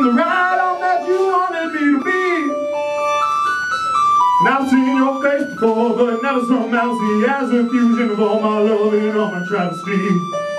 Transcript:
been the right on that you wanted me to be. And I've seen your face before, but never so mousy as a fusion of all my love and all my travesty.